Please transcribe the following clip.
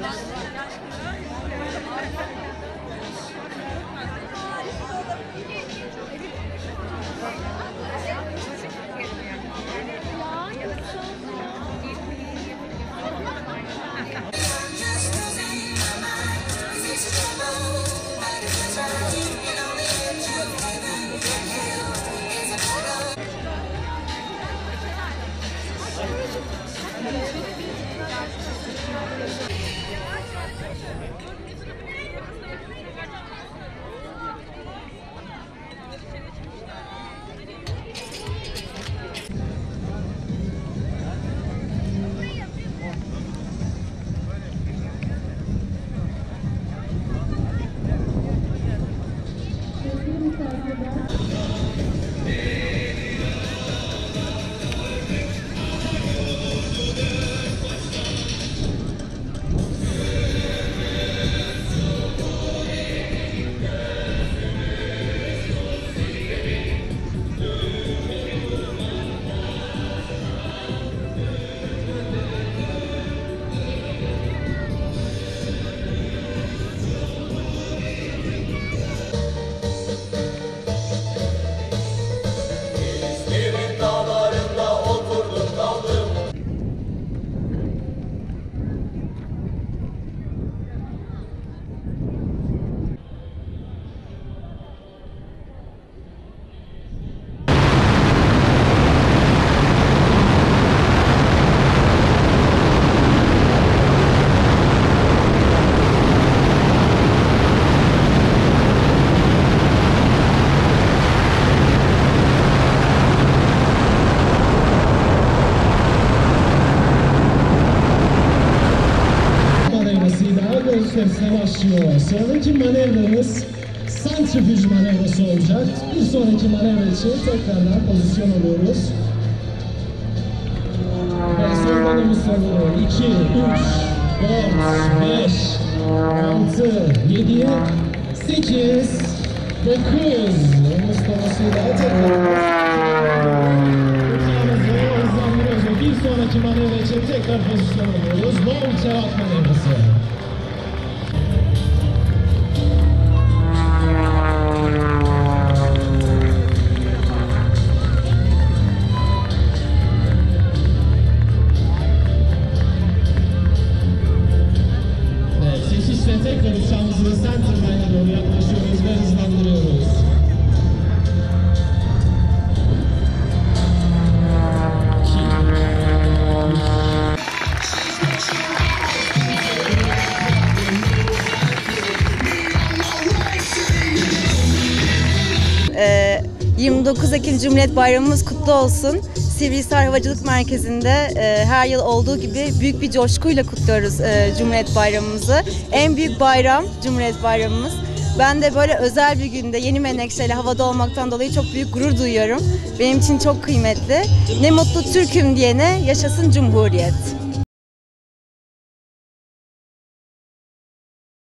Texas. Başlıyor. Sonraki manevramız santrifüj manevrası olacak. Bir sonraki manevra için tekrardan pozisyon alıyoruz. Ve sorunumuz sanıyor. 2, 3, 4, 5, 6, 7, 8, 9. Mustafa'sıyla tekrar Uçağımızı hızlandırıyoruz ve bir sonraki manevra için tekrar pozisyon alıyoruz. Bol cevap manevrası. to the center. 29 Ekim Cumhuriyet Bayramımız kutlu olsun. Sivrihisar Havacılık Merkezi'nde e, her yıl olduğu gibi büyük bir coşkuyla kutluyoruz e, Cumhuriyet Bayramımızı. En büyük bayram Cumhuriyet Bayramımız. Ben de böyle özel bir günde yeni menekşeyle havada olmaktan dolayı çok büyük gurur duyuyorum. Benim için çok kıymetli. Ne mutlu Türk'üm diyene yaşasın Cumhuriyet.